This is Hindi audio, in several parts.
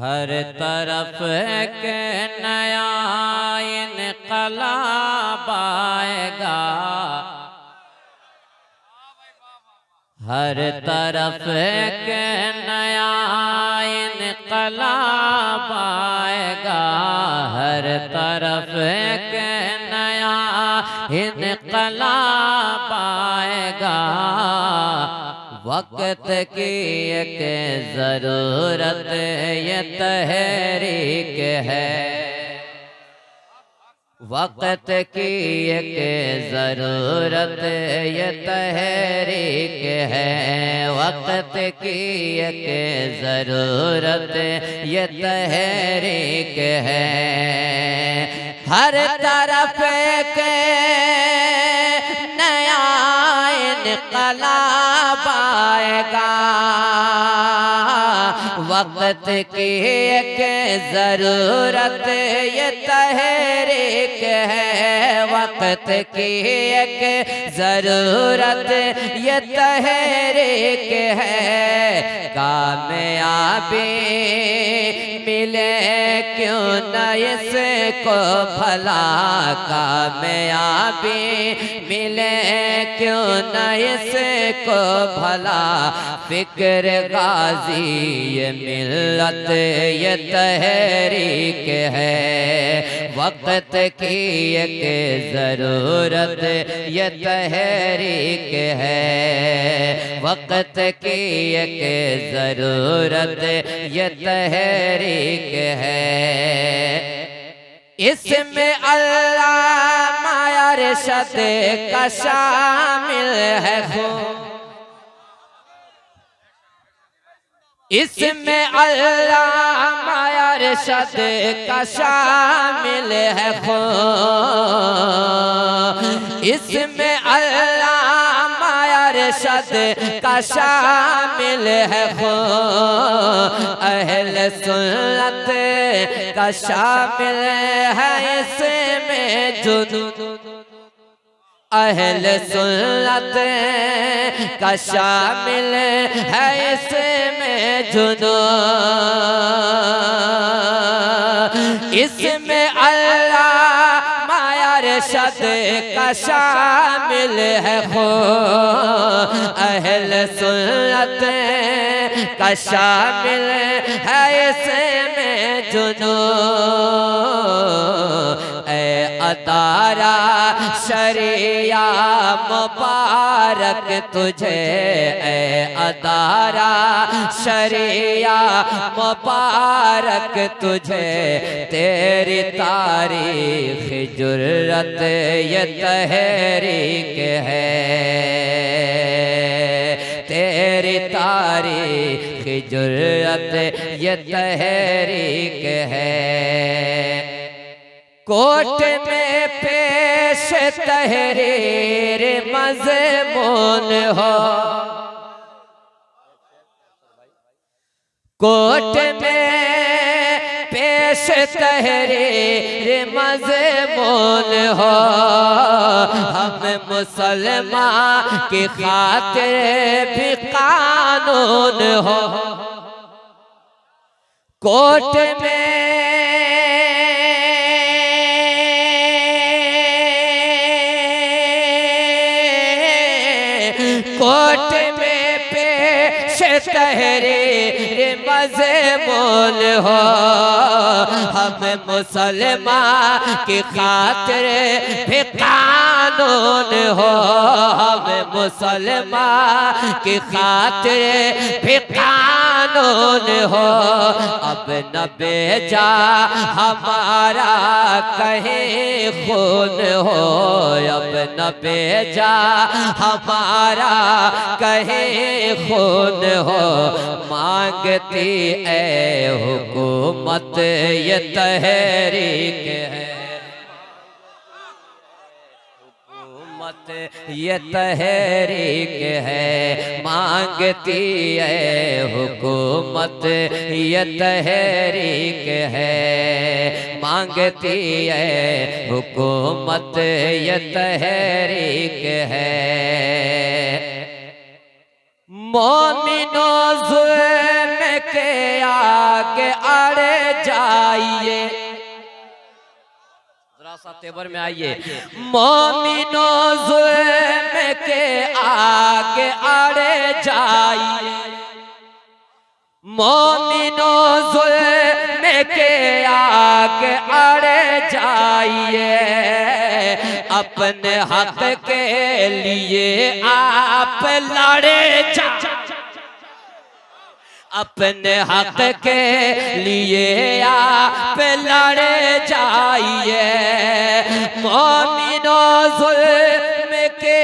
हर तरफ़ के नया इनकलाब आएगा। हर तरफ़ के नया इनकलाब आएगा। हर तरफ़ के नया इनकलाब आएगा। वक्त की एक ज़रूरत ये तहरीक है। वक्त की एक ज़रूरत ये तहरीक है। वक्त की एक ज़रूरत ये तहरीक है। हर तरफ़ के इनकलाब आएगा वक्त की एक ज़रूरत ये तहरीक है। वक्त की एक ज़रूरत ये तहरीक है। कामयाबी मिले क्यों न इसको भला? कामयाबी मिले क्यों न इसको भला? फ़िक्र गाजी, ये मिलत ये तहरीक है। वक्त की एक ज़रूरत ये तहरीक है। वक्त की एक ज़रूरत ये तहरीक है। इसमें अल्लाह माया रशद का शामिल है इसमें अल्लाह माया रशद का है खो। इसमें अल्लाह माया रशद का है खो। अहल सुन्नत का शामिल है इसमें जुनून। अहल सुन्नत का शामिल है इसमें जुनू इसमें अल्लाह माया रशद का शामिल है खो अहल सुन्नत का शामिल है इसमें जुनू अतारा शरिया मुबारक तुझे, ए अतारा शरिया मुबारक तुझे, तेरी तारीख जुर्रत ये तहरीक है। तेरी तारीख जुर्रत ये तहरीक है। कोट में पेश तहरीर मजमून हो। कोट में पेश तहरीर मजमून हो। हम मुसलमान की खातिर भी कानून हो। कोट में कोट में पे से तहरे मज़े बोल हो। हम मुसलमान के खातिर भी कानून हो। हम मुसलमान के खातिर फिकान हो? अब न बेजा हमारा कहे खून हो। अब न बेजा हमारा कहे खून हो। मांगती ए हुकूमत ये तहरीक है हुकूमत ये तहरीक है, मांगती है हुकूमत। ये तहरीक है, मांगती है हुकूमत। ये तहरीक है। मोमिनो जुल्म के आगे अड़े जाइए। जरा सा तेवर में आइए। मोमिनो जुल्म के आगे अड़े जाइए। मोमिनो जुल्म के आगे अड़े जाइए। अपने हक के लिए आप लड़े जा। अपने हक के लिए आप लड़े जाइए। मोमिनो जुल्म के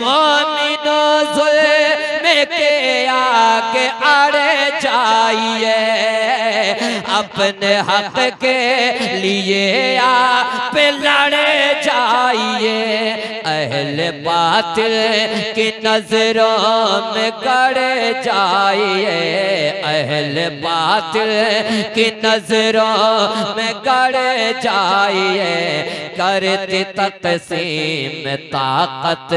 मोमिनो जुल्म के आगे अड़े जाइए। अपने हक के लिए आप लड़े जाइए अहल बातिल की नज़रों में गड़े जाइए। अहल बातिल की नज़रों में गड़े जाइए। करती तकसीम ताकत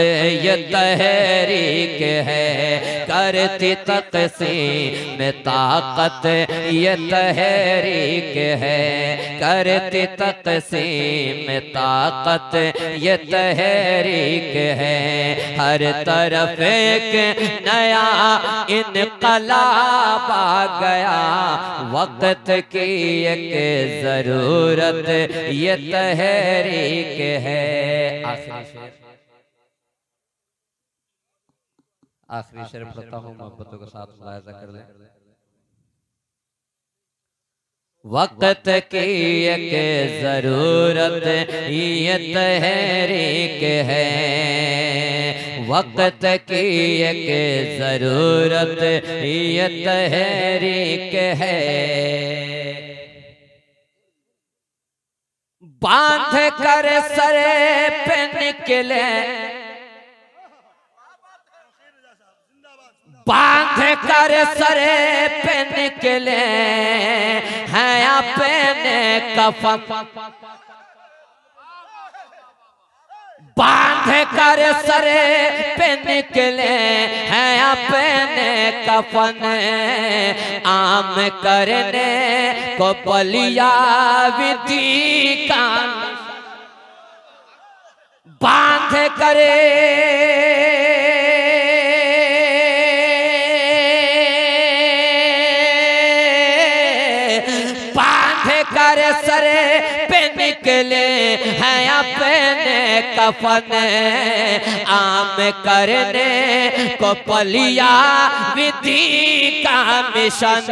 ये तहरीक है। करती तकसीम ताकत ये तहरीक है। करती तकसीम ताकत ये तहरीक है। हर तरफ़ एक नया इनकलाब आ गया। वक्त की एक ज़रूरत ये तहरीक है। आखिरी शेर। आखिरी पढ़ता हूँ, मोहब्बतों के साथ मुलायजा कर लें। वक्त की एक ज़रूरत, ये तहरीक है। वक्त की एक ज़रूरत, ये तहरीक है। बाँध कर सरे पे निकले बाँध कर सरे पे निकले हैं अपने कफन। बाँध कर सरे पे निकले हैं अपने कफन। आम करने को बलिया विधि का बाँध करे निकले हैं अपने कफन। आम करने को पलिया विधि का मिशन।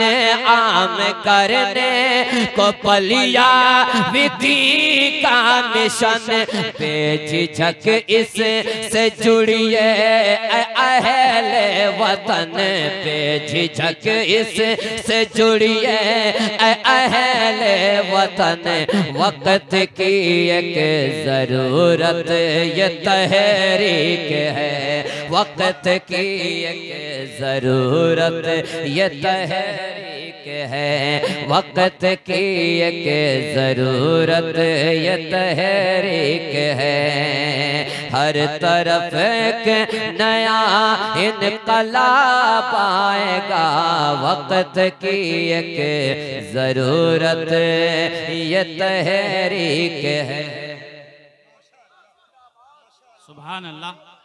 आम करने को पलिया विधि का मिशन। बेझिझक इस से जुड़िए अहल वतन। बेझिझक इस से जुड़िए अहल वतन। वक्त की एक ज़रूरत, ये तहरीक है। वक्त की एक ज़रूरत, ये तहरीक है। वक्त की एक ज़रूरत, ये तहरीक है। हर तरफ़ एक नया इनकलाब आएगा। वक्त की एक ज़रूरत ये तहरीक है। सुबह अल्लाह।